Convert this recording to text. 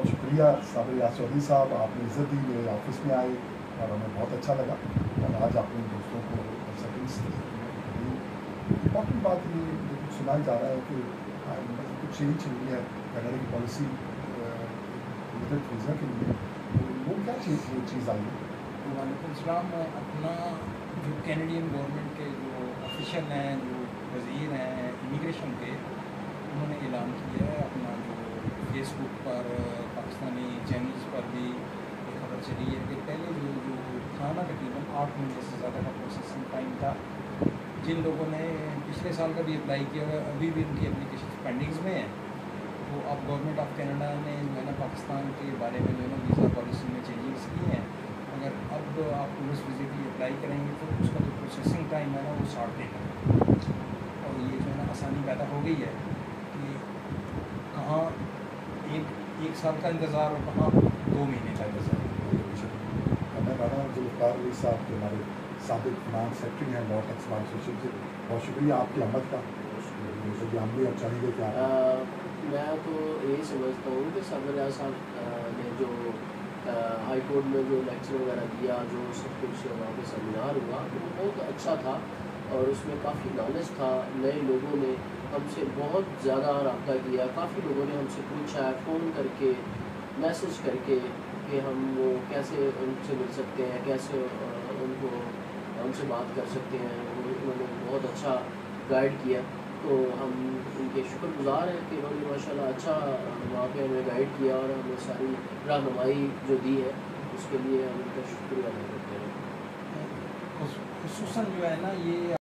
بہت شکریہ، صابر یا چودھری صاحب، آپ نے عزت دی، میرے آفس میں آئے اور ہمیں بہت اچھا لگا۔ اور آج اپنے دوستوں کو سیکنڈس امپورٹنٹ بات یہ کچھ سنایا جا رہا ہے کہ کچھ چینج ہوئی ہے کینیڈا کی پالیسی ویزا کے لیے وہ کیا چیز یہ چیز آئی؟ ہے وعلیکم السلام اپنا جو کینیڈین گورنمنٹ کے جو آفیشل ہیں، جو وزیر ہیں امیگریشن کے، انہوں نے اعلان کیا ہے اپنا جو فیس بک پر پاکستانی چینلز پر بھی یہ خبر چلی ہے کہ پہلے جو جو تھا نا تقریباً آٹھ مہینے سے زیادہ کا پروسیسنگ ٹائم تھا، جن لوگوں نے پچھلے سال کا بھی اپلائی کیا ہوا ابھی بھی ان کی اپلیکیشن پینڈنگز میں ہیں۔ تو اب گورنمنٹ آف کینیڈا نے جو ہے نا پاکستان کے بارے میں جو ہے نا ویزا پالیسی میں چینجز کی ہیں۔ اگر اب آپ ٹورسٹ ویزے کے لیے اپلائی کریں گے تو اس کا جو پروسیسنگ ٹائم ہے نا وہ ساٹھ دن ہے۔ اور یہ جو ہے نا آسانی پیدا ہو گئی ہے کہ کہاں ایک سال کا انتظار اور کہاں دو مہینے کا انتظار میں رانا ذوالفقار علی صاحب جو ہمارے سابق فنانس سیکٹری ہیں لاٹ ایکس ایسوسیشن سے بہت شکریہ آپ کی آمد کا۔ ہم بھی اب چاہیں گے کہ آپ میں تو یہی سمجھتا ہوں کہ صابر صاحب نے جو ہائی کورٹ میں جو لیکچر وغیرہ دیا جو سب کچھ وہاں پہ سیمینار ہوا وہ بہت اچھا تھا۔ اور اس میں کافی نالج تھا، نئے لوگوں نے ہم سے بہت زیادہ رابطہ کیا، کافی لوگوں نے ہم سے پوچھا فون کر کے میسج کر کے کہ ہم وہ کیسے ان سے مل سکتے ہیں، کیسے ان کو ہم سے بات کر سکتے ہیں، انہوں نے بہت اچھا گائیڈ کیا۔ تو ہم ان کے شکر گزار ہیں کہ انہوں نے ماشاء اللہ اچھا وہاں پہ ہمیں گائیڈ کیا اور ہمیں ساری رہنمائی جو دی ہے، اس کے لیے ہم ان کا شکریہ ادا کرتے ہیں۔ خصوصاً جو ہے نا، یہ